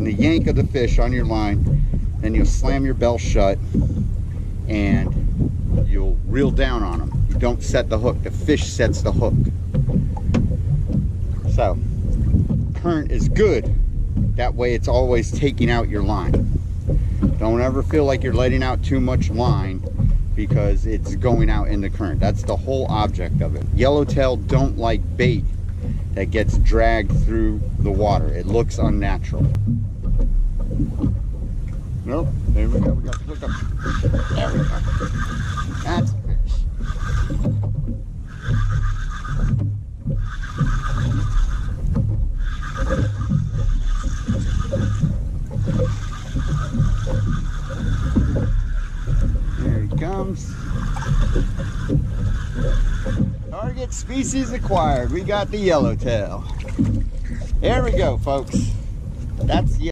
and the yank of the fish on your line, then you'll slam your bell shut and you'll reel down on them. You don't set the hook, the fish sets the hook. So, current is good. That way it's always taking out your line. Don't ever feel like you're letting out too much line because it's going out in the current. That's the whole object of it. Yellowtail don't like bait that gets dragged through the water. It looks unnatural. Nope, there we go, we got the hook up. There we go. That's. There he comes. Target species acquired. We got the yellowtail. There we go, folks. That's the